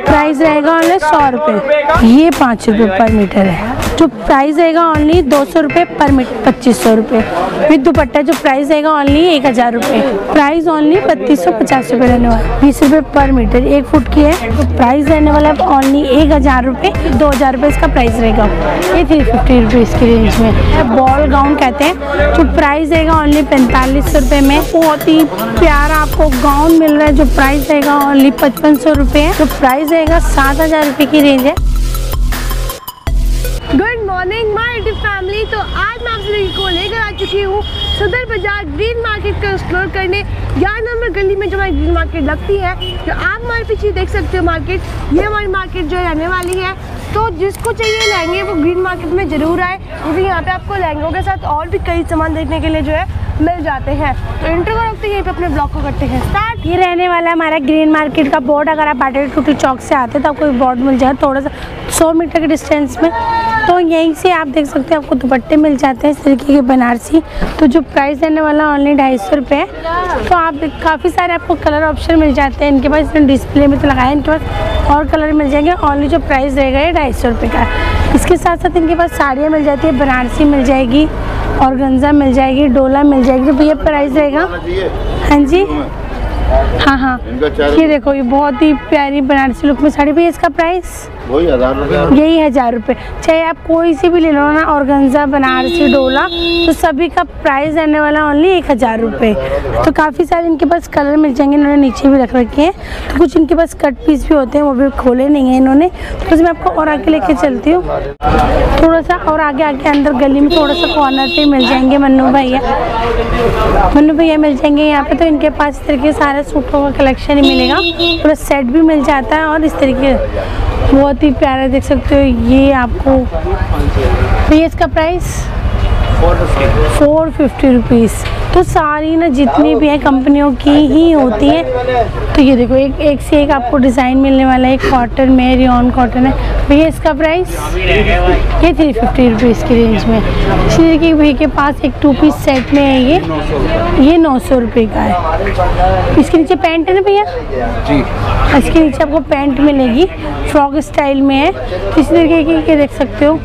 Price रहेगा सौ रुपये ये पाँच रुपये पर मीटर है। जो प्राइस रहेगा ओनली दो सौ रुपये पर मीटर पच्चीस सौ रुपये विद दुपट्टा जो प्राइस रहेगा ओनली एक हज़ार रुपये प्राइस ओनली बत्तीस सौ, पचास रुपये रहने वाला। बीस रुपये पर मीटर एक फुट की है। तो प्राइस रहने वाला है ओनली एक हज़ार रुपये दो हज़ार रुपये इसका प्राइस रहेगा। ये थ्री फिफ्टी रुपीज़ की रेंज में। बॉल गाउन कहते हैं। जो प्राइस रहेगा ओनली पैंतालीस सौ रुपये में। बहुत ही प्यारा आपको गाउन मिल रहा है। जो प्राइस रहेगा ओनली पचपन सौ रुपये जो प्राइस रहेगा सात हज़ार रुपये की रेंज है। मॉर्निंग माय फैमिली तो आज मैं आप सभी को लेकर आ चुकी हूँ सदर बाज़ार ग्रीन मार्केट को एक्सप्लोर करने। ग्यारह नंबर गली में जो हमारी ग्रीन मार्केट लगती है, जो आप हमारे पीछे देख सकते हो मार्केट ये हमारी मार्केट जो रहने वाली है। तो जिसको चाहिए लहंगे वो ग्रीन मार्केट में ज़रूर आए। क्योंकि यहाँ पे आपको लहंगों के साथ और भी कई सामान देखने के लिए जो है मिल जाते हैं। तो इंटर को रखते यहीं पे अपने ब्लॉग को करते हैं। स्टार्ट ये रहने वाला है हमारा ग्रीन मार्केट का बोर्ड अगर आप बाटेल टूटी चौक से आते तो आपको बोर्ड मिल जाए थोड़ा सा। सौ मीटर के डिस्टेंस में। तो यहीं से आप देख सकते हैं आपको दुपट्टे मिल जाते हैं तरीके के बनारसी। तो जो प्राइस रहने वाला ऑनली ढाई सौ रुपये है। तो आप काफ़ी सारे आपको कलर ऑप्शन मिल जाते हैं। इनके पास इसने डिस्प्ले में तो लगाया है, इनके पास और कलर मिल जाएँगे। ऑनली जो प्राइस रहेगा ये ढाई सौ रुपये का इसके साथ साथ इनके पास साड़ियाँ मिल जाती है बनारसी मिल जाएगी और गंजा मिल जाएगी डोला मिल जाएगी। तो भैया प्राइस रहेगा। हाँ जी। हाँ हाँ। ये देखो ये बहुत ही प्यारी बनारसी लुक में साड़ी। भैया इसका प्राइस यही हज़ार रुपये। चाहे आप कोई सी भी ले लो ना ऑर्गेन्जा बनारसी, डोला तो सभी का प्राइस रहने वाला ओनली एक हज़ार रुपये। तो काफ़ी सारे इनके पास कलर मिल जाएँगे, इन्होंने नीचे भी रख रखे हैं। तो कुछ इनके पास कट पीस भी होते हैं, वो भी खोले नहीं हैं इन्होंने। तो मैं आपको और आगे लेके चलती हूँ। थोड़ा सा और आगे आगे अंदर गली में थोड़ा सा कॉर्नर पे मिल जाएँगे मन्नू भैया। मन्नू भैया मिल जाएँगे यहाँ पे तो इनके पास इस तरीके सारे सूटों का कलेक्शन ही मिलेगा। पूरा सेट भी मिल जाता है और इस तरीके बहुत ही प्यारा देख सकते हो ये आपको भैया इसका प्राइस फोर फिफ्टी रुपीज़ तो सारी ना जितनी भी है कंपनियों की ही होती है। तो ये देखो एक एक से एक आपको डिज़ाइन मिलने वाला है। कॉटन में रियन कॉटन है। भैया इसका प्राइस? ये थ्री फिफ्टी रुपीज़ की रेंज में। इसी तरीके भैया के पास एक टू पीस सेट में है ये। ये नौ सौ रुपये का है। इसके नीचे पैंट है ना भैया? इसके नीचे आपको पैंट मिलेगी। फ्रॉक स्टाइल में है। इस तरीके की देख सकते हो?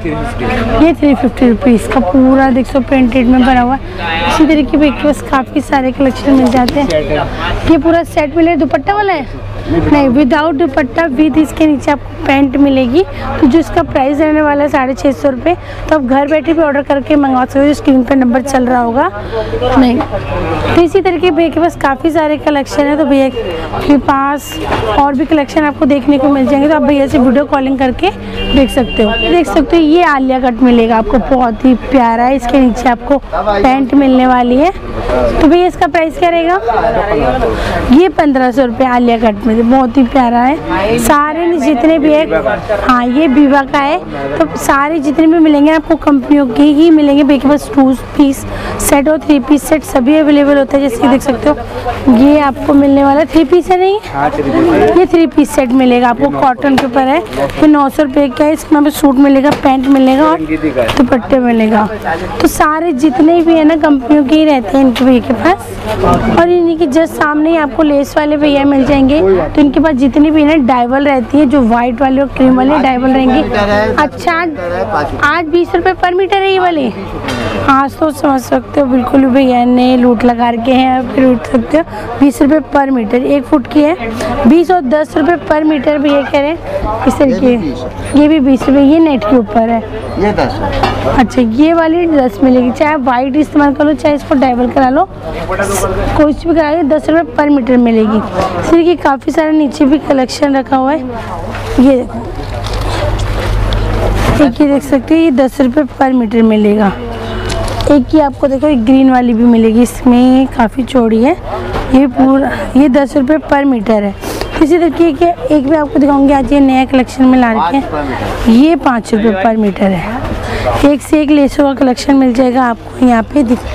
ये थ्री फिफ्टी रुपीज़ का पूरा देख सौ प्रिंटेड में बना हुआ है। इसी तरीके के पास काफ़ी सारे कलेक्शन मिल जाते हैं। ये पूरा सेट मिले दुपट्टा वाला है? नहीं विदाउट दुपट्टा विद इसके नीचे आपको पैंट मिलेगी। तो जो इसका प्राइस रहने वाला है साढ़े छः सौ रुपये तो आप घर बैठे भी ऑर्डर करके मंगवा सकते हो स्क्रीन पर नंबर चल रहा होगा। नहीं तो इसी तरीके भैया के पास काफ़ी सारे कलेक्शन है तो भैया के पास और भी कलेक्शन आपको देखने को मिल जाएँगे तो आप भैया से वीडियो कॉलिंग करके देख सकते हो। देख सकते हो, ये आलिया कट मिलेगा आपको, बहुत ही प्यारा है, इसके नीचे आपको पैंट मिलने वाली है। तो भैया इसका प्राइस क्या रहेगा? ये पंद्रह सौ रुपये आलिया कट में बहुत ही प्यारा है। सारे जितने भी है हाँ ये बीवा का है। तो सारे जितने भी मिलेंगे आपको कंपनियों के ही मिलेंगे। भैया के पास टू पीस सेट और थ्री पीस सेट सभी अवेलेबल होता है जैसे देख सकते हो। ये आपको मिलने वाला थ्री पीस है नहीं ये? थ्री पीस सेट मिलेगा आपको कॉटन के ऊपर है। फिर नौ सौ रुपये का है इसमें आपको सूट मिलेगा पैंट मिलेगा और दुपट्टे मिलेगा। तो सारे जितने भी है ना कंपनियों के ही रहते हैं इनके भैया के पास। और इन्हीं के जस्ट सामने ही आपको लेस वाले भैया मिल जाएँगे। तो इनके पास जितनी भी है डाइवल रहती है जो व्हाइट वाली और क्रीम वाली डाइवल रहेंगी। अच्छा आज बीस रुपये पर मीटर है ये वाली। हाँ तो समझ सकते हो बिल्कुल भी भैया ने लूट लगा के हैं फिर लूट सकते हो। बीस रुपये पर मीटर एक फुट की है। बीस और दस रुपये पर मीटर भैया कह रहे हैं। इस तरीके ये भी बीस रुपये ये नेट के ऊपर है। ये दस अच्छा ये वाली दस मिलेगी। चाहे वाइट इस्तेमाल कर लो चाहे इसको डाइबल करा लो। कोई भी करा लो दस रुपये पर मीटर मिलेगी। इस तरीके काफ़ी सारे नीचे भी कलेक्शन रखा हुआ है। ये देखो। एक ये देख सकते हो, ये दस रुपये पर मीटर मिलेगा। एक ही आपको देखो, एक ग्रीन वाली भी मिलेगी। इसमें काफ़ी चौड़ी है। ये पूरा, ये दस रुपये पर मीटर है। इसी तरीके के एक भी आपको दिखाऊँगी, आज ये नया कलेक्शन में ला रखे हैं। ये पाँच रुपये पर मीटर है। एक से एक लेसों का कलेक्शन मिल जाएगा आपको यहाँ पे। देखो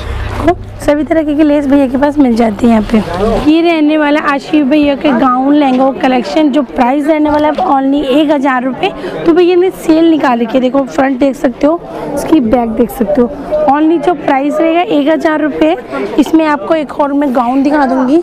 सभी तरह की लेस भैया के पास मिल जाती है यहाँ पे। ये रहने वाला आशीफ भैया के गाउन लहंगा कलेक्शन जो प्राइस रहने वाला है ओनली एक हज़ार रुपये तो भैया ने सेल निकाल रखी है देखो फ्रंट देख सकते हो उसकी बैक देख सकते हो। ओनली जो प्राइस रहेगा एक हज़ार रुपये इसमें आपको एक और मैं गाउन दिखा दूँगी।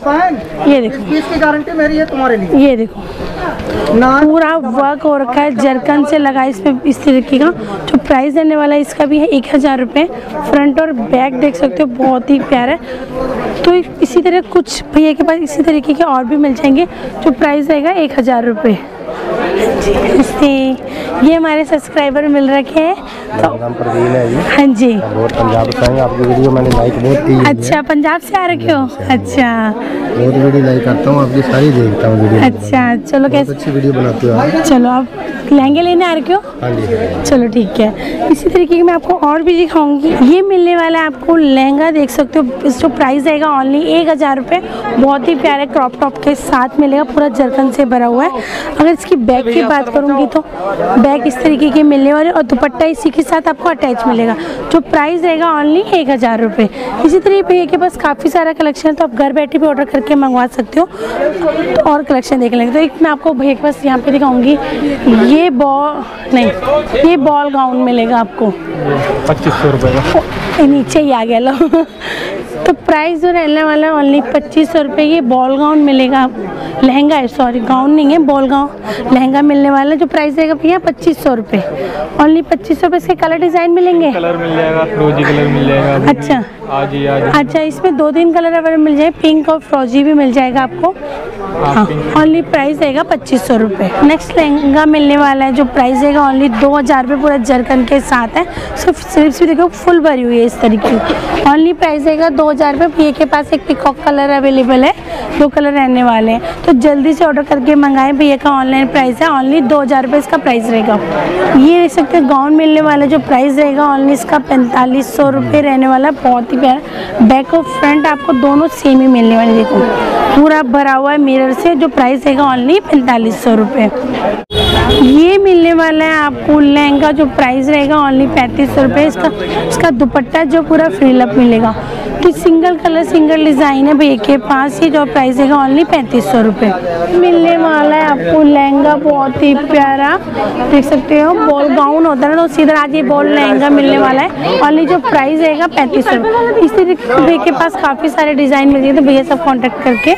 ये देखो। इसकी गारंटी मेरी है तुम्हारे लिए। ये देखो। पूरा वर्क हो रखा है जरकन से लगा इस इसमें इस तरीके का। जो प्राइस देने वाला है, इसका भी है एक हज़ार रुपये फ्रंट और बैक देख सकते हो, बहुत ही प्यारा है। तो इसी तरह कुछ भैया के पास इसी तरीके के और भी मिल जाएँगे, जो प्राइस रहेगा एक हज़ार रुपये नमस्ते। ये हमारे सब्सक्राइबर मिल रखे हैं। तो नाम प्रवीण है जी। हाँ जी। बहुत पंजाब से हैं। आपकी वीडियो मैंने लाइक बहुत की अच्छा पंजाब से आ रखे हो? अच्छा। बहुत वीडियो लाइक करता हूँ। आपकी सारी देखता हूँ वीडियो अच्छा चलो कैसे अच्छी वीडियो बनाते हो चलो आप लहंगे लेने आ रखे हो? हाँ जी। चलो ठीक है। इसी तरीके की मैं आपको और भी दिखाऊँगी। ये मिलने वाला है आपको लहंगा देख सकते हो। इस जो प्राइस रहेगा ओनली एक हज़ार रुपये बहुत ही प्यारे क्रॉप टॉप के साथ मिलेगा। पूरा जरकन से भरा हुआ है। अगर इसकी बैग की बात करूँगी तो बैग इस तरीके के मिलने वाले और दुपट्टा इसी के साथ आपको अटैच मिलेगा जो प्राइस रहेगा ओनली एक हज़ार रुपये इसी तरीके भैया के पास काफ़ी सारा कलेक्शन है तो आप घर बैठे भी ऑर्डर करके मंगवा सकते हो तो और कलेक्शन देख लेंगे। तो एक मैं आपको भैया के पास यहाँ पे दिखाऊँगी ये बॉल नहीं ये बॉल गाउन मिलेगा आपको। पच्चीस सौ रुपये नीचे ही आ गया लो। तो प्राइस जो रहने वाला है ओनली पच्चीस सौ रुपये ये बॉल गाउन मिलेगा। आपको लहंगा है सॉरी गाउन नहीं है बॉल गाउन लहंगा मिलने वाला है जो प्राइस रहेगा भैया पच्चीस सौ रुपये ओनली पच्चीस सौ रुपये इसके कलर डिज़ाइन मिलेंगे? कलर मिल जाएगा फ्रोजी कलर मिल जाएगा अच्छा। आज ही आज अच्छा इसमें दो तीन कलर अगर मिल जाए पिंक और फ्रोजी भी मिल जाएगा आपको। हाँ ओनली प्राइस रहेगा पच्चीस सौ रुपये नेक्स्ट लहंगा मिलने वाला है जो प्राइस रहेगा ओनली दो हज़ार रुपये पूरा जरकन के साथ है। सिर्फ़ स्लीव्स भी देखो फुल भरी हुई है इस तरीके की। ओनली प्राइस रहेगा दो हज़ार रुपये भैया के पास एक पिकॉक कलर अवेलेबल है, दो कलर रहने वाले हैं। तो जल्दी से ऑर्डर करके मंगाएँ, भैया का ऑनलाइन प्राइस है ऑनली दो हज़ार रुपये इसका प्राइस रहेगा। ये देख सकते हैं गाउन मिलने वाला जो प्राइस रहेगा ऑनली इसका पैंतालीस सौ रुपये रहने वाला, बहुत ही प्यारा। बैक और फ्रंट आपको दोनों सेम ही मिलने वाले, देखो। पूरा भरा हुआ है मिरर से, जो प्राइस रहेगा ऑनली पैंतालीस सौ रुपये ये मिलने वाला है आपको लहंगा जो प्राइस रहेगा ओनली पैंतीस सौ रुपये इसका इसका दुपट्टा जो पूरा फ्रीलअप मिलेगा। तो सिंगल कलर सिंगल डिज़ाइन है भैया के पास, ये जो प्राइस रहेगा ओनली पैंतीस सौ रुपये मिलने वाला है आपको लहंगा, बहुत ही प्यारा। देख सकते हो बॉल गाउन होता है ना तो सीधा आज ये बॉल लहंगा मिलने वाला है। ओनली जो प्राइस रहेगा पैंतीस सौ रुपये इस तरीके भैया के पास काफ़ी सारे डिज़ाइन मिल जाएँगे तो भैया सब कॉन्टेक्ट करके।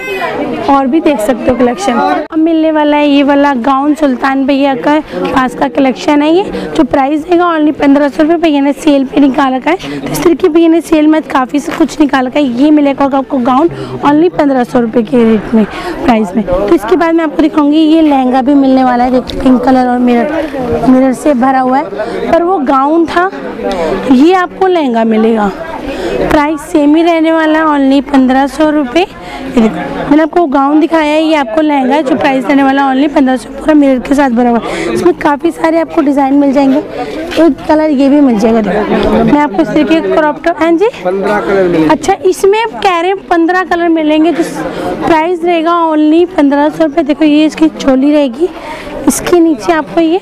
और भी देख सकते हो कलेक्शन अब मिलने वाला है ये वाला गाउन सुल्तान भैया का पास का कलेक्शन है ये, जो प्राइस रहेगा ओनली पंद्रह सौ रुपये भैया ने सेल पे निकाल रखा है तो इस तरीके भैया ने सेल में काफ़ी से कुछ निकाल रखा है ये मिलेगा आपको गाउन ओनली पंद्रह सौ रुपये के रेट में प्राइस में। तो इसके बाद मैं आपको दिखाऊँगी, ये लहंगा भी मिलने वाला है देखो पिंक कलर और मिरर मिरर से भरा हुआ है। पर वो गाउन था, ये आपको लहंगा मिलेगा। प्राइस सेम ही रहने वाला है ओनली पंद्रह सौ रुपये मैंने आपको गाउन दिखाया है ये आपको लहंगा है जो प्राइस रहने वाला है ओनली पंद्रह सौ पूरा मिरर के साथ भरा हुआ है। इसमें काफ़ी सारे आपको डिज़ाइन मिल जाएँगे। एक कलर ये भी मिल जाएगा देखो। मैं आपको इस तरीके का क्रॉप टॉप हाँ जी? कलर अच्छा इसमें कह रहे हैं पंद्रह कलर मिलेंगे जिस प्राइस रहेगा ओनली पंद्रह सौ रुपये देखो ये इसकी चोली रहेगी। इसके नीचे आपको ये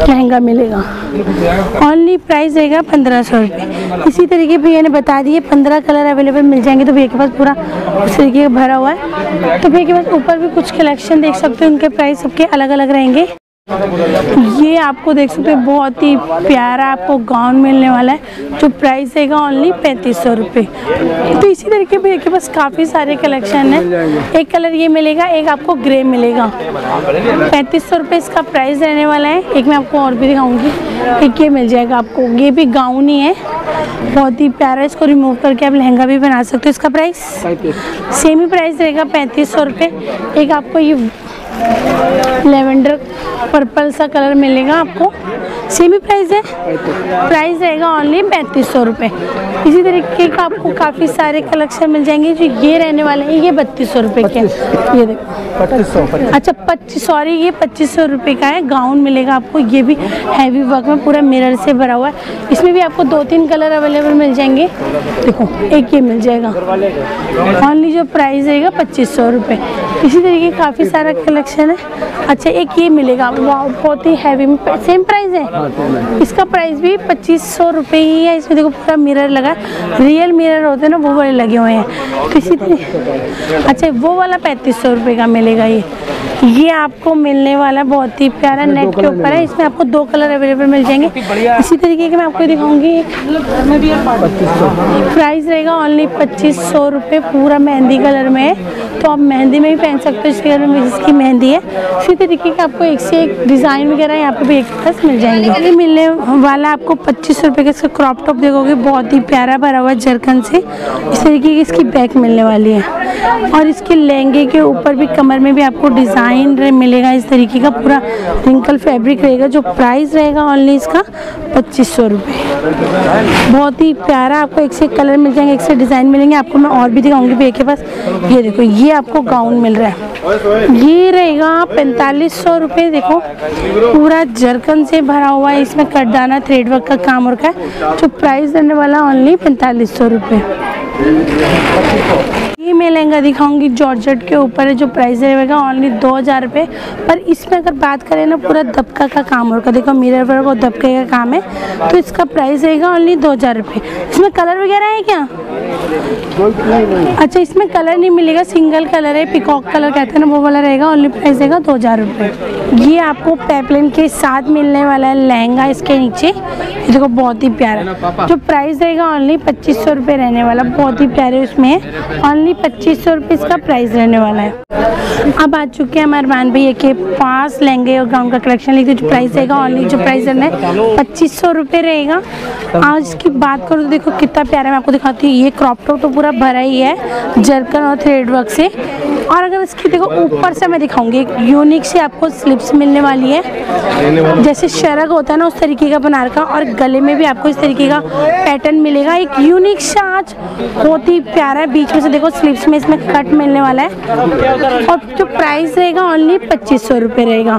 लहंगा मिलेगा। ओनली प्राइस रहेगा पंद्रह सौ रुपये इसी तरीके भैया ने बता दिए, पंद्रह कलर अवेलेबल मिल जाएँगे। तो भैया के पास पूरा उस तरीके का भरा हुआ है। तो भैया के पास ऊपर भी कुछ कलेक्शन देख सकते हो। उनके प्राइस सबके अलग अलग रहेंगे। ये आपको देख सकते हो बहुत ही प्यारा आपको गाउन मिलने वाला है जो प्राइस रहेगा ओनली पैंतीस सौ रुपये तो इसी तरीके भैया के पास काफ़ी सारे कलेक्शन है। एक कलर ये मिलेगा एक आपको ग्रे मिलेगा। पैंतीस सौ रुपये इसका प्राइस रहने वाला है। एक मैं आपको और भी दिखाऊँगी। एक ये मिल जाएगा आपको। ये भी गाउन ही है। बहुत ही प्यारा इसको रिमूव करके आप लहंगा भी बना सकते हो। इसका प्राइस सेम ही प्राइस रहेगा पैंतीस सौ रुपये एक आपको ये लेवेंडर पर्पल सा कलर मिलेगा आपको। सेम ही प्राइस है। प्राइस रहेगा ओनली पैंतीस सौ रुपये इसी तरीके का आपको काफ़ी सारे कलेक्शन मिल जाएँगे जो ये रहने वाले हैं ये बत्तीस सौ रुपये के ये देखो। पच्चीस सौ अच्छा पच्चीस सॉरी ये पच्चीस सौ रुपये का है गाउन मिलेगा आपको। ये भी हैवी वर्क में पूरा मिरर से भरा हुआ है। इसमें भी आपको दो तीन कलर अवेलेबल मिल जाएँगे। देखो एक ये मिल जाएगा। ओनली जो प्राइस रहेगा पच्चीस सौ रुपये इसी तरीके काफ़ी सारा कलेक्शन है। अच्छा एक ये मिलेगा। बहुत ही हैवी में। सेम प्राइस है? इसका प्राइस भी पच्चीस सौ रुपये ही है। इसमें देखो पूरा मिरर लगा। रियल मिरर होते हैं ना वो वाले लगे हुए हैं। किसी तरह अच्छा वो वाला पैंतीस सौ रुपये का मिलेगा ये। ये आपको मिलने वाला बहुत ही प्यारा नेट के ऊपर है। इसमें आपको दो कलर अवेलेबल मिल जाएँगे। इसी तरीके के मैं आपको दिखाऊँगी। प्राइस रहेगा ओनली पच्चीस सौ रुपये पूरा मेहंदी कलर में। है तो आप मेहंदी में भी पहन सकते हो इस कलर में जिसकी मेहंदी है। इसी तरीके के आपको एक से एक डिज़ाइन वगैरह यहाँ पे भी एक प्लस मिल जाएँगे। ये मिलने वाला आपको पच्चीस रुपये का इसका क्रॉप टॉप देखोगे बहुत ही प्यारा भरा हुआ जरकन से। इस तरीके की इसकी बैक मिलने वाली है। और इसके लहंगे के ऊपर भी कमर में भी आपको डिज़ाइन मिलेगा इस तरीके का पूरा रिंकल फैब्रिक रहेगा, जो प्राइस रहेगा ओनली इसका पच्चीस सौ रुपये बहुत ही प्यारा आपको एक से एक कलर मिल जाएँगे, एक से डिज़ाइन मिलेंगे, आपको मैं और भी दिखाऊँगी भैया के पास। ये देखो, ये आपको गाउन मिल रहा है। ये रहेगा पैंतालीस सौ रुपये देखो, पूरा जरकन से भरा हुआ है, इसमें कटदाना थ्रेड वर्क का काम और का जो प्राइस देने वाला ओनली पैंतालीस सौ रुपये ये मैं लहंगा दिखाऊँगी जॉर्जेट के ऊपर है, जो प्राइस रहेगा ओनली दो हज़ार रुपये पर इसमें अगर बात करें ना, पूरा दबका का काम का देखो मिरर वर्क और दबके का काम है। तो इसका प्राइस रहेगा ओनली दो हज़ार रुपये इसमें कलर वगैरह है क्या? अच्छा इसमें कलर नहीं मिलेगा। सिंगल कलर है पिकॉक कलर कहते हैं ना, वो वाला रहेगा। ओनली प्राइस रहेगा दो हज़ार रुपये ये आपको पैपलिन के साथ मिलने वाला है लहंगा इसके नीचे। देखो, बहुत ही प्यारा। जो प्राइस रहेगा ओनली पच्चीस सौ रुपये रहने वाला, बहुत ही प्यारे उसमें ओनली पच्चीस सौ रुपये इसका प्राइस रहने वाला है। अब आ चुके हैं हमारे मान भैया के पास लहंगे और गाउन का कलेक्शन लेके जो प्राइस रहेगा ओनली जो प्राइस रहना है, पच्चीस सौ रुपये रहेगा। आज इसकी बात करूँ तो देखो कितना प्यारा मैं आपको दिखाती हूँ। ये क्रॉप टॉप तो पूरा भरा ही है जरकन और थ्रेड वर्क से। और अगर इसकी देखो, ऊपर से मैं दिखाऊँगी, एक यूनिक से आपको स्लिप्स मिलने वाली है। जैसे शरग होता है ना, उस तरीके का बनार का और गले में भी आपको इस तरीके का पैटर्न मिलेगा। एक यूनिक सा आज बहुत ही प्यारा है, बीच में से देखो स्लिप्स में इसमें कट मिलने वाला है। और जो प्राइस रहेगा ओनली पच्चीस सौ रुपये रहेगा।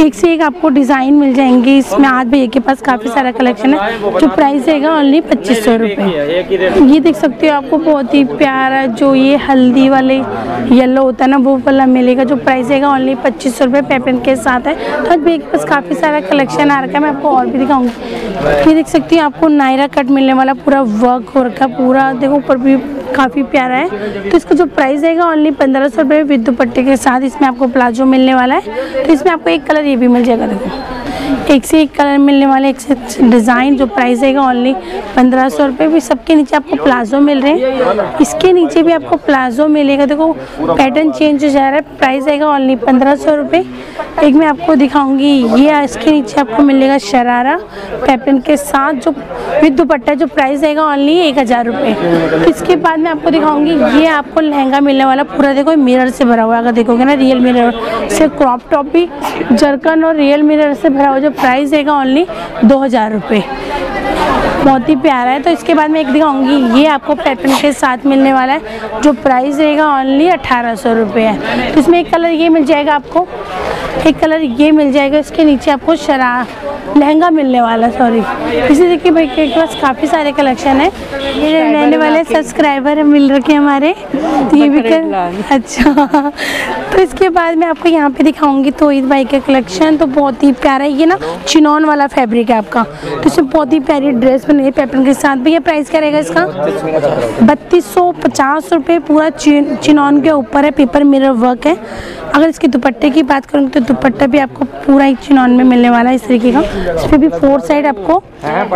एक से एक आपको डिज़ाइन मिल जाएँगे। इसमें आज भैया के पास काफ़ी सारा कलेक्शन है। जो प्राइस रहेगा ओनली पच्चीस सौ रुपये ये देख सकते हो आपको बहुत ही प्यारा जो ये हल्दी वाले येलो होता है ना, वो वाला मिलेगा। जो प्राइस रहेगा ओनली पच्चीस सौ रुपये पेपेंट के साथ है। तो आज भैया के पास काफ़ी सारा कलेक्शन आ रखा है। मैं आपको और भी दिखाऊँगी। ये देख सकती हूँ आपको नायरा कट मिलने वाला, पूरा वर्क हो रखा है। पूरा देखो, ऊपर भी काफ़ी प्यारा है। तो इसका जो प्राइस रहेगा ओनली पंद्रह सौ रुपये विद दुपट्टे के साथ इसमें आपको प्लाजो मिलने वाला है। तो इसमें आपको एक कलर ये भी मिल जाएगा, देखो। एक से एक कलर मिलने वाले एक से डिज़ाइन जो प्राइस रहेगा ओनली पंद्रह सौ रुपये भी सबके नीचे आपको प्लाजो मिल रहे हैं। इसके नीचे भी आपको प्लाजो मिलेगा। देखो पैटर्न चेंज हो जा रहा है। प्राइस रहेगा ओनली पंद्रह सौ रुपये एक मैं आपको दिखाऊँगी। ये इसके नीचे आपको मिलेगा शरारा। पैटर्न के साथ जो विद दुपट्टा जो प्राइस रहेगा ओनली एक हज़ार रुपये इसके बाद मैं आपको दिखाऊँगी। ये आपको लहंगा मिलने वाला। पूरा देखो मिरर से भरा हुआ अगर देखोगे ना रियल मिरर से क्रॉप टॉप भी जरकन और रियल मिरर से भरा हुआ जो प्राइस रहेगा ओनली दो हज़ार रुपये बहुत ही प्यारा है तो इसके बाद मैं एक दिखाऊँगी। ये आपको पैटर्न के साथ मिलने वाला है, जो प्राइस रहेगा ओनली अठारह सौ रुपये है। तो इसमें एक कलर ये मिल जाएगा आपको। एक कलर ये मिल जाएगा, इसके नीचे आपको शरा लहंगा मिलने वाला सॉरी इसी देखिए भाई के पास काफ़ी सारे कलेक्शन है। ये रहने वाले सब्सक्राइबर मिल रखे हैं हमारे। तो ये भी कर अच्छा। तो इसके बाद मैं आपको यहाँ पे दिखाऊँगी तो इस भाई का कलेक्शन तो बहुत ही प्यारा है। ये ना चिनॉन वाला फैब्रिक है आपका। तो इसमें बहुत ही प्यारी ड्रेस बनी है के साथ भैया प्राइस क्या रहेगा इसका? बत्तीस सौ पचास रुपये पूरा चिन चिनॉन के ऊपर है। पेपर मिरर वर्क है। अगर इसके दुपट्टे की बात करूँ तो दुपट्टा भी आपको पूरा ही चिनॉन में मिलने वाला है इस तरीके का। इस पर भी फोर साइड आपको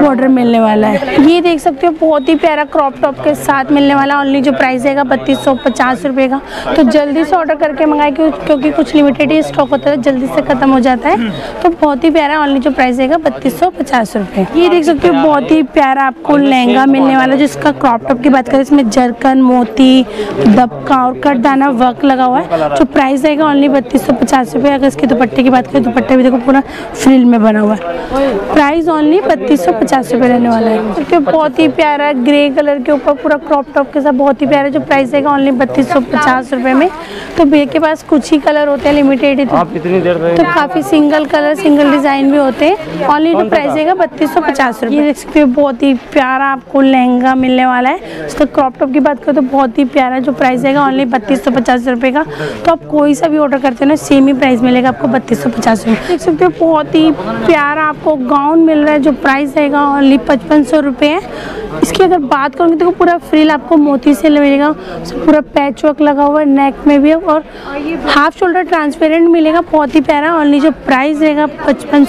बॉर्डर मिलने वाला है। ये देख सकते हो, बहुत ही प्यारा क्रॉप टॉप के साथ मिलने वाला ओनली जो प्राइस रहेगा बत्तीस सौ, पचास रुपये का। तो जल्दी से ऑर्डर करके मंगाए, क्यों- क्योंकि कुछ लिमिटेड ही स्टॉक होता है, जल्दी से खत्म हो जाता है। तो बहुत ही प्यारा ओनली जो प्राइस रहेगा बत्तीस सौ, पचास ये देख सकते हो, बहुत ही प्यारा आपको लहंगा मिलने वाला, जिसका क्रॉप टॉप की बात करें, इसमें जरकन, मोती, दबका और कटदाना वर्क लगा हुआ है। जो प्राइस रहेगा ओनली बत्तीस सौ पचास रुपये अगर इसके दुपट्टे की बात करें दुपट्टा भी देखो पूरा फ्रिल में बना हुआ है। प्राइस ओनली बत्तीस सौ पचास रुपये रहने वाला है। देखिए बहुत ही प्यारा ग्रे कलर के ऊपर पूरा क्रॉप टॉप के साथ बहुत ही प्यारा जो प्राइस रहेगा ओनली बत्तीस सौ पचास रुपये में। तो भैया के पास कुछ ही कलर होते हैं लिमिटेड ही तो। काफ़ी सिंगल कलर सिंगल डिज़ाइन भी होते हैं। ऑनली जो प्राइस रहेगा बत्तीस सौ पचास रुपये देख सकते हो बहुत ही प्यारा आपको लहंगा मिलने वाला है। इसका क्रॉप टॉप की बात करें तो बहुत ही प्यारा जो प्राइस रहेगा ऑनली बत्तीस सौ पचास रुपये का। तो आप कोई सा भी ऑर्डर करते हो ना सेम ही प्राइस मिलेगा आपको बत्तीस सौ, पचास रुपये देख सकते हो, बहुत ही प्यारा आपको गाउन मिल रहा है, जो प्राइस रहेगा ओनली पचपन सौ रुपये है। इसकी अगर बात करूँगी तो पूरा फ्रिल आपको मोती से मिलेगा पूरा पैच वर्क लगा हुआ है नेक में भी और हाफ़ शोल्डर ट्रांसपेरेंट मिलेगा, बहुत ही प्यारा ओनली जो प्राइस रहेगा पचपन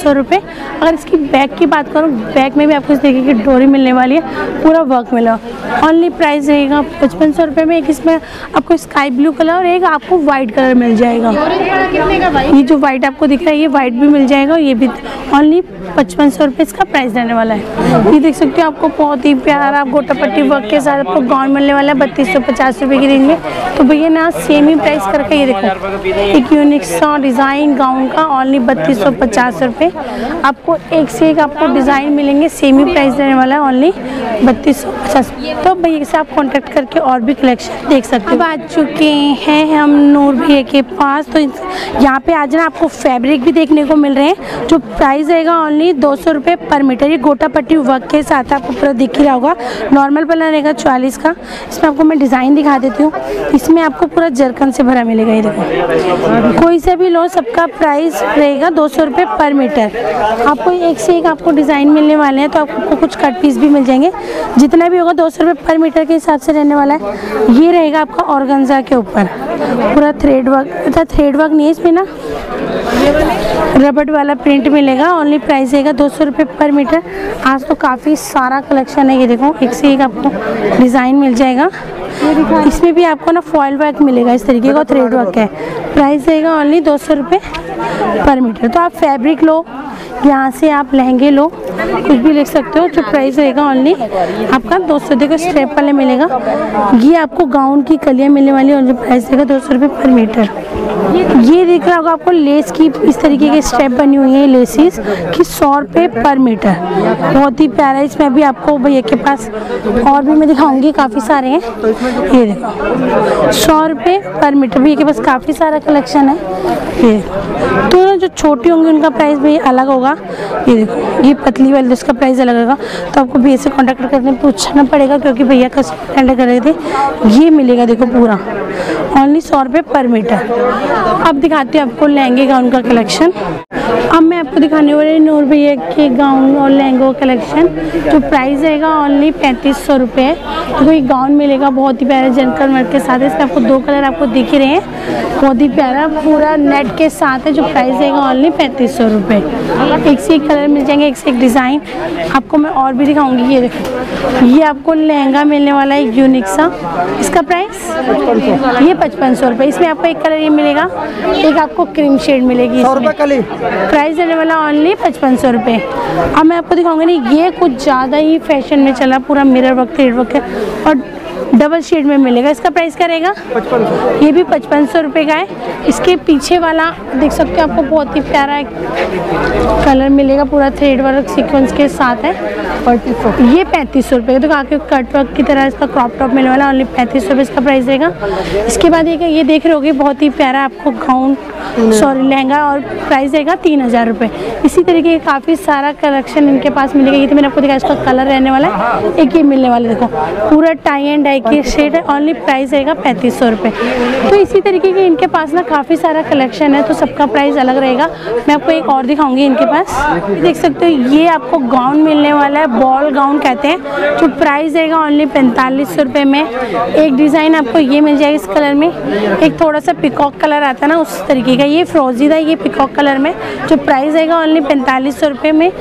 अगर इसकी बैक की बात करूँ बैक में भी आपको की डोरी मिलने वाली है, पूरा वर्क मिलेगा। ओनली प्राइस रहेगा पचपन सौ रुपये में, एक इसमें आपको स्काई ब्लू कलर और एक आपको वाइट कलर मिल जाएगा। भाई ये जो वाइट आपको दिख रहा है, ये वाइट भी मिल जाएगा ये भी ओनली पचपन सौ रुपये इसका प्राइस रहने वाला है। ये देख सकते हो आपको बहुत ही प्यारा गोटा पट्टी वर्क के साथ आपको गाउन मिलने वाला है, बत्तीस सौ पचास रुपये की रेंज में। तो भैया ना सेम ही प्राइस करके ये देखो। एक यूनिक सा डिज़ाइन गाउन का ओनली बत्तीस सौ पचास रुपये आपको एक से एक आपको डिज़ाइन मिलेंगे सेम ही प्राइस रहने वाला है ओनली बत्तीस सौ पचास। तो भैया से आप कॉन्टेक्ट करके और भी कलेक्शन देख सकते हो। आ चुके हैं हम नूर भैया के पास तो यहाँ पे आज ना आपको फैब्रिक भी देखने को मिल रहे हैं, जो प्राइस रहेगा ओनली दो सौ रुपये पर मीटर ये गोटा पट्टी वर्क के साथ आपको पूरा दिख ही रहा होगा। नॉर्मल पल्ला रहेगा चालीस का। इसमें आपको मैं डिज़ाइन दिखा देती हूँ। इसमें आपको पूरा जरकन से भरा मिलेगा, ये देखो। कोई सा भी लो, सबका प्राइस रहेगा दो सौ रुपये पर मीटर आपको एक से एक आपको डिज़ाइन मिलने वाले हैं तो आपको कुछ कट पीस भी मिल जाएँगे। जितना भी होगा दो सौ रुपये पर मीटर के हिसाब से रहने वाला है। ये रहेगा आपका ऑर्गेन्जा के ऊपर। पूरा थ्रेड वर्क अच्छा थ्रेड वर्क नहीं है इसमें ना? रबड़ वाला प्रिंट मिलेगा ओनली प्राइस रहेगा दो सौ रुपये पर मीटर आज तो काफ़ी सारा कलेक्शन है, ये देखो, एक से एक आपको डिज़ाइन मिल जाएगा। इसमें भी आपको ना फॉयल वर्क मिलेगा इस तरीके का थ्रेड वर्क है। प्राइस रहेगा ओनली दो सौ रुपये पर मीटर तो आप फैब्रिक लो, यहाँ से आप लहंगे लो, कुछ भी लिख सकते हो, जो प्राइस रहेगा ओनली आपका दो सौ देखो स्टेप वाले मिलेगा। ये आपको गाउन की कलियाँ मिलने वाली और जो प्राइस रहेगा दो सौ रुपये पर मीटर ये दिख रहा होगा आपको लेस की इस तरीके के स्टेप बनी हुई है लेसिस की सौ रुपये पर मीटर। बहुत ही प्यारा इसमें भी आपको भैया के पास और भी मैं दिखाऊँगी, काफ़ी सारे हैं। ये देखो, सौ रुपये पर मीटर। भैया के पास काफ़ी सारा कलेक्शन है। ये। तो ना जो छोटी होंगी उनका प्राइस भी अलग होगा। ये देखो, ये पतली वाली उसका प्राइस अलग होगा। तो आपको भैया से कॉन्टैक्ट करने पूछना पड़ेगा, क्योंकि भैया कस्टमर कर रहे थे। ये मिलेगा देखो पूरा। ओनली सौ रुपये पर मीटर। अब दिखाती हूँ आपको लहंगे गाउन का कलेक्शन। अब मैं आपको दिखाने वाली हूँ नूर भैया के गाउन और लहंगों कलेक्शन। तो प्राइस रहेगा ओनली पैंतीस सौ रुपये तो ये गाउन मिलेगा बहुत ही प्यारा जनकर वर्क के साथ। इसमें आपको दो कलर आपको दिख रहे हैं। बहुत ही प्यारा पूरा नेट के साथ है, जो प्राइस रहेगा ओनली पैंतीस सौ रुपये एक से एक कलर मिल जाएँगे, एक से एक डिज़ाइन। आपको मैं और भी दिखाऊँगी, ये देखो। ये आपको लहंगा मिलने वाला है यूनिक सा। इसका प्राइस? ये पचपन सौ रुपये इसमें आपको एक कलर ये मिलेगा? एक आपको क्रीम शेड मिलेगी इसमें। प्राइस देने वाला ऑनली पचपन सौ रुपये अब मैं आपको दिखाऊँगी नहीं ये कुछ ज़्यादा ही फ़ैशन में चला पूरा मिरर वर्क थ्रेड वर्क है। और डबल शेड में मिलेगा। इसका प्राइस क्या रहेगा? पचपन ये भी पचपन सौ रुपये का है। इसके पीछे वाला देख सकते हो आपको बहुत ही प्यारा कलर मिलेगा पूरा थ्रेड वर्क सीक्वेंस के साथ है। ये पैंतीस सौ रुपये तो आके कट वर्क की तरह इसका क्रॉप टॉप मिलने वाला ओनली पैंतीस सौ इसका प्राइस रहेगा। इसके बाद ये ये देख रहे होगे बहुत ही प्यारा आपको गाउन सॉरी लहंगा और प्राइस रहेगा तीन हज़ार रुपये इसी तरीके का काफ़ी सारा कलेक्शन इनके पास मिलेगा। ये तो मैंने आपको दिखाया इसका कलर रहने वाला है। एक ये मिलने वाला देखो। पूरा टाई एंड डाई की शेड है ओनली प्राइस रहेगा पैंतीस सौ रुपये तो इसी तरीके के इनके पास ना काफ़ी सारा कलेक्शन है तो सबका प्राइस अलग रहेगा। मैं आपको एक और दिखाऊँगी इनके पास। देख सकते हो, ये आपको गाउन मिलने वाला है बॉल गाउन कहते हैं। जो प्राइस रहेगा ओनली पैंतालीस सौ रुपये में। एक डिज़ाइन आपको ये मिल जाएगा इस कलर में। एक थोड़ा सा पिकॉक कलर आता है ना, उस तरीके का। ये फ्रोजी था, ये पिकॉक कलर में। जो प्राइस रहेगा ओनली पैंतालीस सौ रुपये में।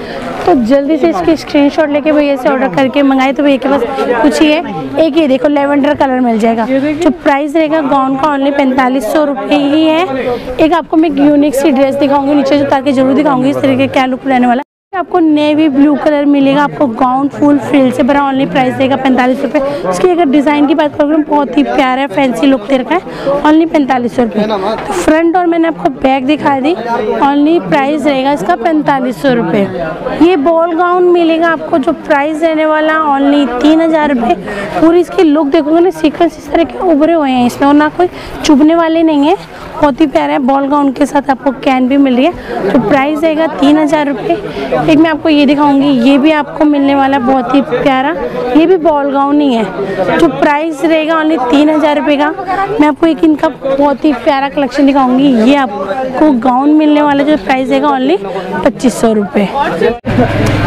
तो जल्दी से इसकी स्क्रीनशॉट लेके भैया से ऑर्डर करके मंगाए। तो भैया के पास कुछ ही है। एक ये देखो लेवेंडर कलर मिल जाएगा। जो प्राइस रहेगा गाउन का ओनली पैंतालीस सौ रुपये ही है। एक आपको मैं यूनिक सी ड्रेस दिखाऊँगी नीचे जो ताकि ज़रूर दिखाऊँगी इस तरीके का क्या लुक रहने वाला। आपको नेवी ब्लू कलर मिलेगा, आपको गाउन फुल फ्रिल से भरा ऑनली प्राइस देगा पैंतालीस रुपये उसकी अगर डिज़ाइन की बात करूँ, बहुत ही प्यारा है फैंसी लुक दे रखा है ऑनली पैंतालीस सौ रुपये तो फ्रंट और मैंने आपको बैक दिखा दी ऑनली प्राइस रहेगा इसका पैंतालीस सौ रुपये ये बॉल गाउन मिलेगा आपको, जो प्राइस रहने वाला ऑनली तीन हज़ार रुपये पूरी इसकी लुक देखोगे ना सीक्वेंस इस तरह के उभरे हुए हैं, इसमें ना कोई चुभने वाले नहीं है। बहुत ही प्यारा है बॉल गाउन के साथ आपको कैन भी मिल रही है। तो प्राइस रहेगा तीन हज़ार रुपये एक मैं आपको ये दिखाऊँगी, ये भी आपको मिलने वाला बहुत ही प्यारा, ये भी बॉल गाउन ही है जो प्राइस रहेगा ओनली तीन हज़ार रुपये का, मैं आपको एक इनका बहुत ही प्यारा कलेक्शन दिखाऊँगी, ये आपको गाउन मिलने वाला जो प्राइस रहेगा ओनली पच्चीस सौ रुपये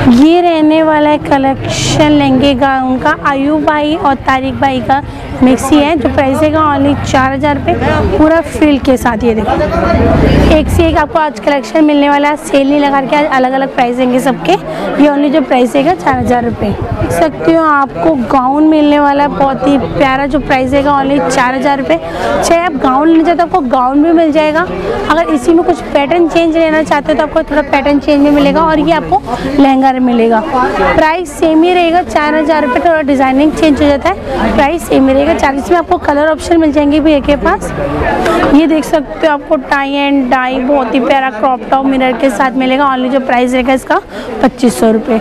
ये रहने वाला है कलेक्शन लहंगे गाउन का आयु भाई और तारिक भाई का मिक्सी है, जो प्राइस रहेगा ओनली चार हज़ार रुपये पूरा फ्रिल के साथ, ये देखो। एक से एक आपको आज कलेक्शन मिलने वाला है सेल नहीं लगा के आज अलग अलग प्राइस देंगे सबके। ये ओनली जो प्राइस रहेगा चार हज़ार रुपये देख सकते हो आपको गाउन मिलने वाला है बहुत ही प्यारा जो प्राइस रहेगा ओनली चार हज़ार रुपये चाहे आप गाउन लेना चाहते हो, आपको गाउन भी मिल जाएगा। अगर इसी में कुछ पैटर्न चेंज लेना चाहते हो तो आपको थोड़ा पैटर्न चेंज में मिलेगा और ये आपको लहंगा मिलेगा। प्राइस सेम ही रहेगा, चार हज़ार रुपये थोड़ा डिज़ाइनिंग चेंज हो जाता है। प्राइस सेम ही रहेगा। चालीस में आपको कलर ऑप्शन मिल जाएँगे भैया के पास। ये देख सकते हो आपको टाई एंड डाई बहुत ही प्यारा क्रॉप टॉप मिरर के साथ मिलेगा। ऑनली जो प्राइस रहेगा इसका पच्चीस सौ रुपये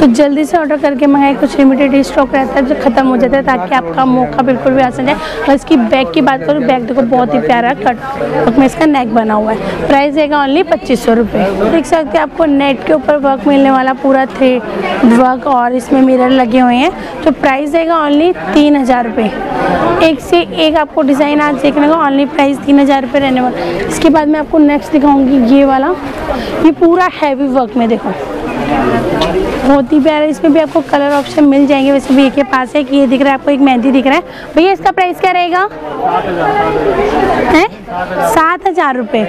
तो जल्दी से ऑर्डर करके मंगाए, कुछ लिमिटेड स्टॉक रहता है, जो ख़त्म हो जाता है, ताकि आपका मौका बिल्कुल भी आसान जाए। और इसकी बैग की बात करूँ बैग देखो बहुत ही प्यारा कट में इसका नेक बना हुआ है। प्राइस रहेगा ऑनली पच्चीस सौ रुपये देख सकते आपको नेट के ऊपर वर्क मिलने वाला पूरा थ्री वर्क और इसमें मिरर लगे हुए हैं। तो प्राइस रहेगा ऑनली तीन हज़ार रुपये एक से एक आपको डिज़ाइन आज देखने को ऑनली प्राइस तीन हज़ार रुपये रहने वाला। इसके बाद मैं आपको नेक्स्ट दिखाऊँगी ये वाला। ये पूरा हैवी वर्क में देखो। बहुत ही। प्यारा इसमें भी आपको कलर ऑप्शन मिल जाएँगे। वैसे भी एक के पास है कि ये दिख रहा है, आपको एक मेहंदी दिख रहा है। भैया, इसका प्राइस क्या रहेगा? है? सात हज़ार रुपये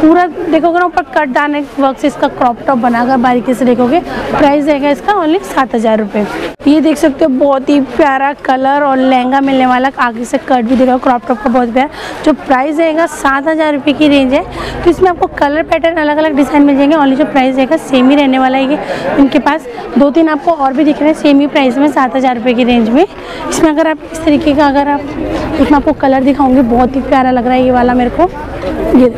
पूरा देखोगे ना, ऊपर कट दाने वर्क से इसका क्रॉप टॉप बनाकर बारीकी से देखोगे प्राइस रहेगा इसका ओनली सात हज़ार रुपये ये देख सकते हो, बहुत ही प्यारा कलर और लहंगा मिलने वाला, आगे से कट भी देखो क्रॉप टॉप का बहुत प्यारा। जो प्राइस रहेगा सात हज़ार रुपये की रेंज है तो इसमें आपको कलर पैटर्न अलग अलग डिज़ाइन मिल जाएँगे ओनली जो प्राइस रहेगा सेम ही रहने वाला है ये। इनके पास दो तीन आपको और भी दिख रहे हैं सेम ही प्राइस में सात हज़ार रुपये की रेंज में। इसमें अगर आप इस तरीके का, अगर आप, इसमें आपको कलर दिखाऊँगी, बहुत ही प्यारा लग रहा है ये वाला मेरे को ये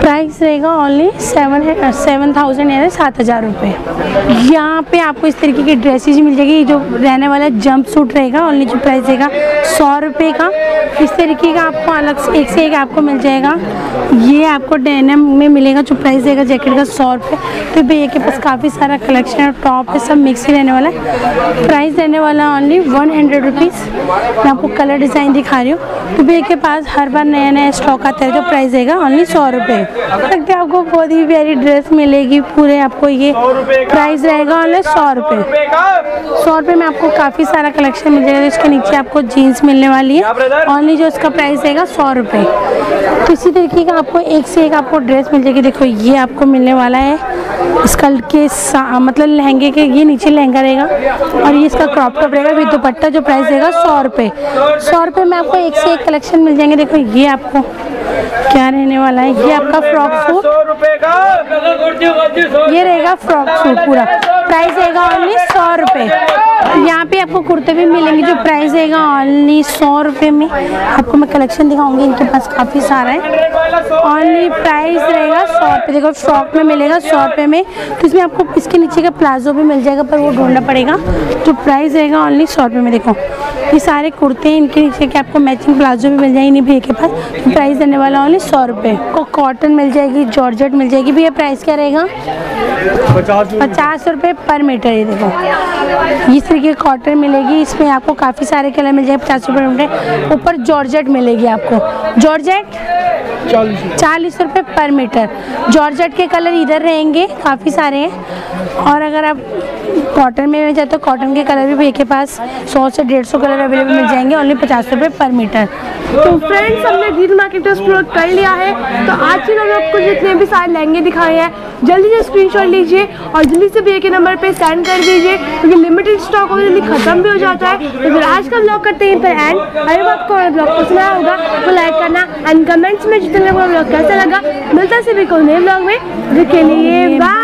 प्राइस रहेगा ओनली सेवन सेवन थाउज़ेंड यानी सात हज़ार रुपये यहाँ पे आपको इस तरीके की ड्रेसेज मिल जाएगी। ये जो रहने वाला जंप सूट रहेगा ओनली जो प्राइस रहेगा, सौ रुपये का। इस तरीके का आपको अलग से एक से एक आपको मिल जाएगा। ये आपको डेनम में मिलेगा, जो प्राइस रहेगा जैकेट का सौ रुपये तो भैया के पास काफ़ी सारा कलेक्शन है टॉप है सब मिक्स ही रहने वाला है। प्राइस रहने वाला ओनली वन हंड्रेड रुपीज़ मैं आपको कलर डिज़ाइन दिखा रही हूँ। तो भैया के पास हर बार नया नया स्टॉक आता है जो प्राइस रहेगा ओनली सौ रुपये सकते आपको बहुत ही प्यारी ड्रेस मिलेगी पूरे? आपको ये प्राइस रहेगा ओनली सौ रुपये सौ रुपये में आपको काफ़ी सारा कलेक्शन मिल जाएगा। इसके नीचे आपको जीन्स मिलने वाली है। ओनली जो इसका प्राइस रहेगा सौ रुपये तो इसी तरीके का आपको एक से एक आपको ड्रेस मिल जाएगी। देखो, ये आपको मिलने वाला है। इसका के मतलब लहंगे के, ये नीचे लहंगा रहेगा। और ये इसका क्रॉप टॉप रहेगा। विद दुपट्टा जो प्राइस रहेगा सौ रुपये सौ रुपये में आपको एक से एक कलेक्शन मिल जाएँगे। देखो ये आपको क्या रहने वाला है? ये आपका फ्रॉक सूट? ये रहेगा फ्रॉक सूट पूरा। प्राइस रहेगा ओनली सौ रुपये यहाँ पे आपको कुर्ते भी मिलेंगे जो प्राइस रहेगा ओनली सौ रुपये में। आपको मैं कलेक्शन दिखाऊँगी, इनके पास काफ़ी सारा है। ओनली प्राइस रहेगा सौ रुपये देखो फ्रॉक में मिलेगा सौ रुपये में। तो इसमें आपको इसके नीचे का प्लाजो भी मिल जाएगा, पर वो ढूंढना पड़ेगा। जो प्राइस रहेगा ओनली सौ रुपये में, देखो। ये सारे कुर्ते हैं, इनके नीचे के आपको मैचिंग प्लाजो भी मिल जाएँगे भैया के पास। तो प्राइस देने वाला ओनली सौ रुपये को कॉटन मिल जाएगी जॉर्जेट मिल जाएगी। भैया प्राइस क्या रहेगा? पचास रुपये पर मीटर ये देखो इस तरीके की कॉटन मिलेगी, इसमें आपको काफ़ी सारे कलर मिल जाएँगे, पचास रुपये मीटर ऊपर जॉर्जेट मिलेगी आपको। जॉर्जेट चालीस रुपये पर मीटर। जॉर्जेट के कलर इधर रहेंगे काफ़ी सारे हैं। और अगर आप कॉटन में चाहते हो कॉटन के कलर भी भैया के पास सौ से डेढ़ सौ कलर अवेलेबल मिल जाएँगे ओनली पचास रुपये पर मीटर। तो फ्रेंड्स हमने ग्रीन मार्केट एक्सप्लोर कर लिया है। तो आज के लोग आपको जितने भी सारे लहंगे दिखाए हैं जल्दी से स्क्रीनशॉट लीजिए और जल्दी से भैया के नंबर पे सेंड कर दीजिए क्योंकि लिमिटेड स्टॉक हो जल्दी खत्म भी हो जाता है। तो फिर आज का ब्लॉग करते हैं पर एंड अगर आपको ब्लॉग पसंद आया होगा तो लाइक करना एंड कमेंट्स में जितने लोगों को ब्लॉग कैसा लगा मिलता है सभी को नए ब्लॉग में के लिए बाय